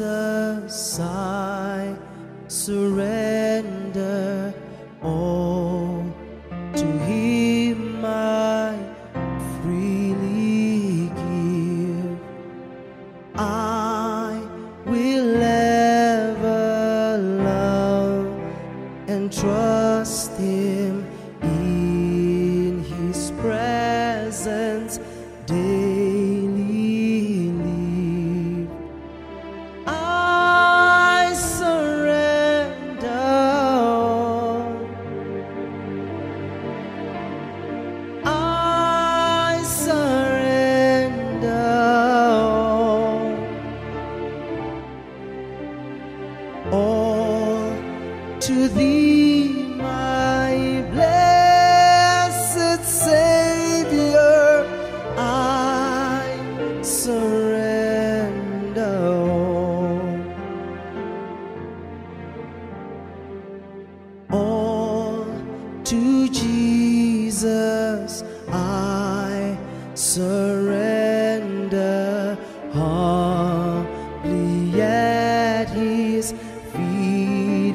Jesus, I surrender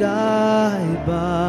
I bow